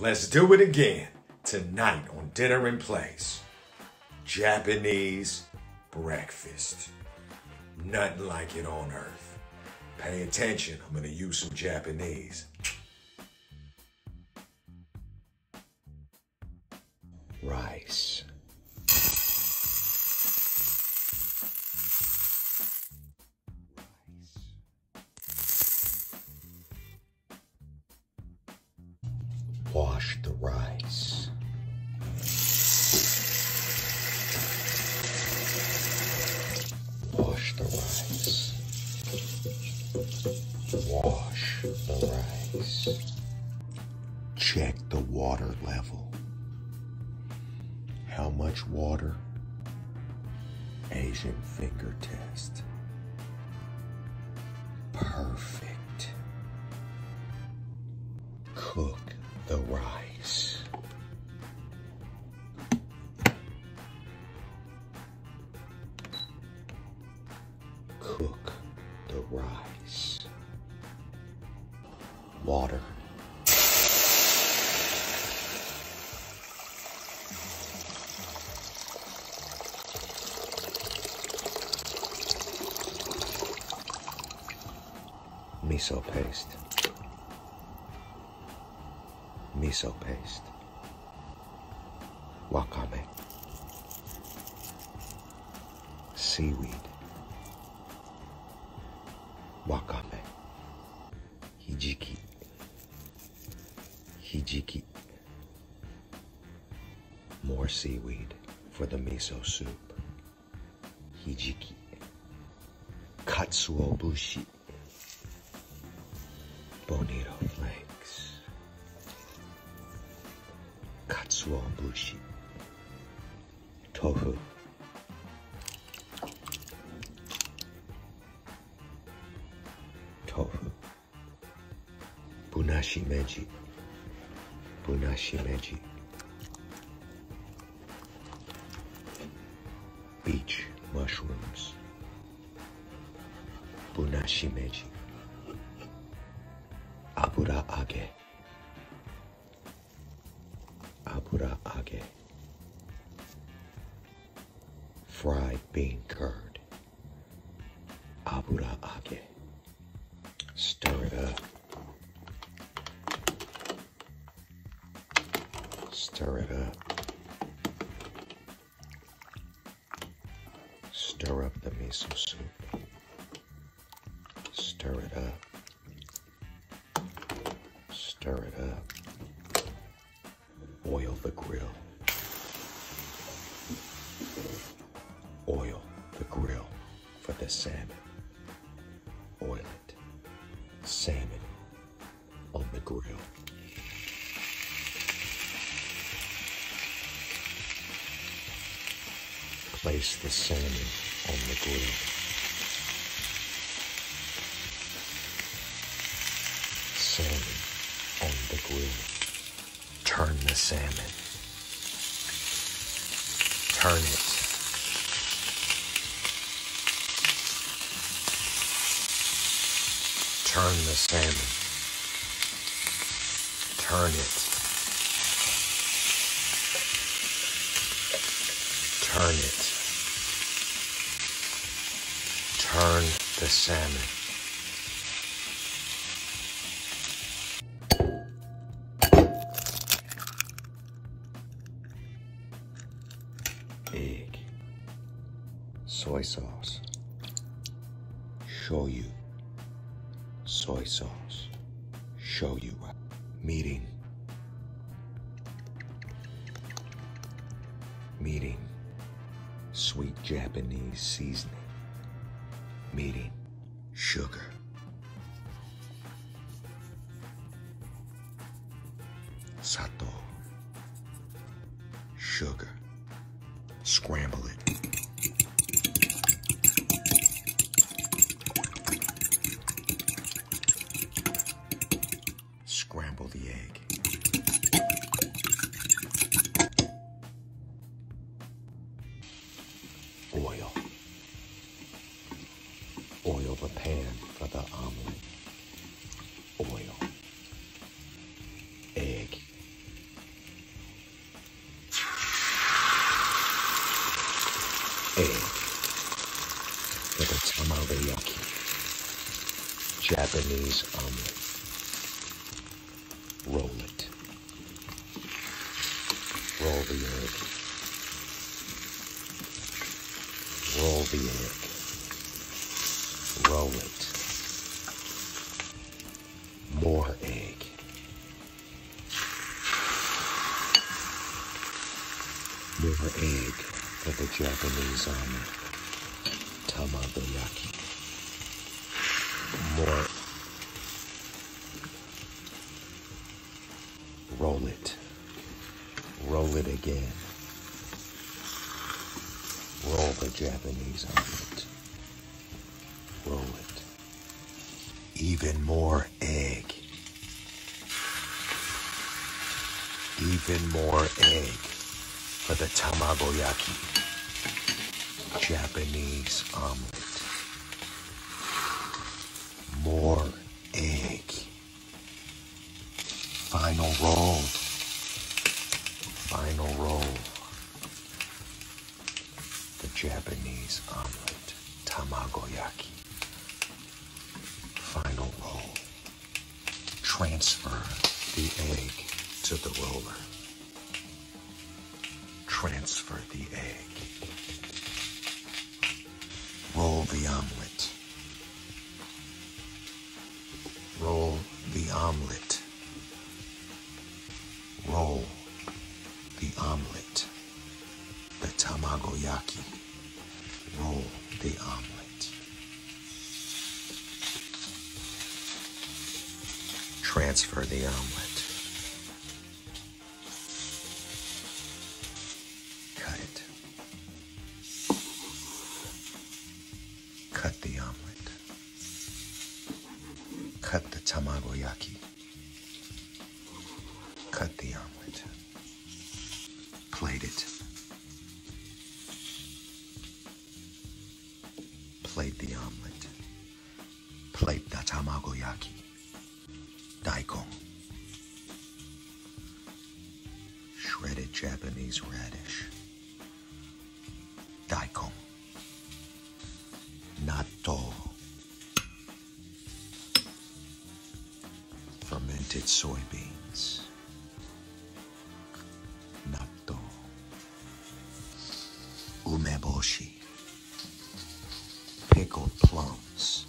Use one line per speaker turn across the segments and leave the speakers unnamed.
Let's do it again tonight on Dinner in Place. Japanese breakfast. Nothing like it on earth. Pay attention, I'm gonna use some Japanese. Rice. Wash the rice. Wash the rice. Check the water level. How much water? Asian finger test. Perfect. Cook the rice. Miso paste. Miso paste. Wakame. Seaweed. Wakame. Hijiki. Hijiki. More seaweed for the miso soup. Hijiki. Katsuobushi. Bonito flakes. Katsuobushi. Tofu. Tofu. Buna shimeji. Buna shimeji. Beach mushrooms. Bunashi meji. Abura age. Abura age. Fried bean curd. Abura age. Stir it up. Stir it up. Stir up the miso soup. Stir it up. Stir it up. Oil the grill. Oil the grill for the salmon. Oil it. Salmon on the grill. Place the salmon on the grill. Salmon. Turn it. Turn the salmon. Turn it. Turn it. Turn the salmon. Soy sauce. Shoyu. Soy sauce. Shoyu. Mirin. Mirin. Sweet Japanese seasoning. Mirin. Sugar. Sato. Sugar. Scramble it. Oil. Oil the pan for the omelet. Oil. Egg. Egg. For the tamagoyaki. Japanese omelet. The egg. Roll the egg. Roll it. More egg. More egg for the Japanese omelet. Tamagoyaki. More. Roll it. Roll it again. Roll the Japanese omelet. Roll it. Even more egg. Even more egg for the tamagoyaki. Japanese omelet. More egg. Final roll. Final roll. The Japanese omelet. Tamagoyaki. Final roll. Transfer the egg to the roller. Transfer the egg. Roll the omelet. Roll the omelet. Transfer the omelet. Cut it. Cut the omelet. Cut the tamagoyaki. Cut the omelet. Plate it. Japanese radish. Daikon. Natto. Fermented soybeans. Natto. Umeboshi. Pickled plums.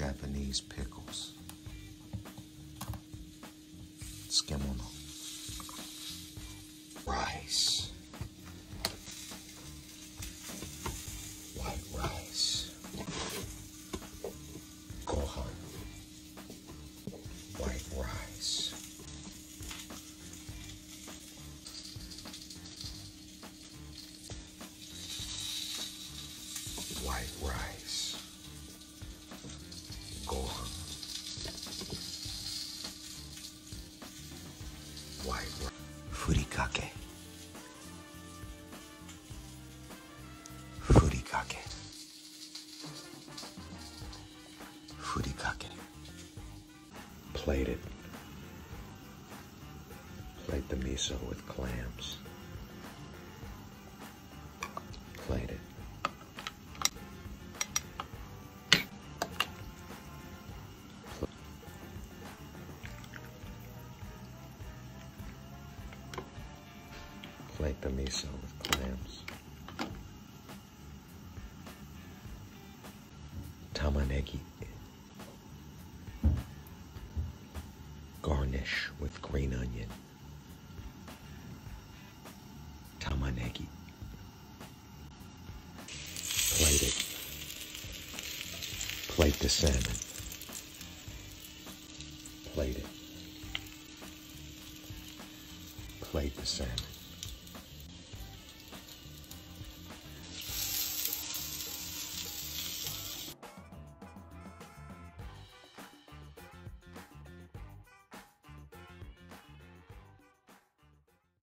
Japanese pickles. Tsukemono. Rice. Furikake. Furikake. Furikake. Plate it. Plate the miso with clams. Plate the miso with clams. Tamanegi. Garnish with green onion. Tamanegi. Plate it. Plate the salmon. Plate it. Plate the salmon.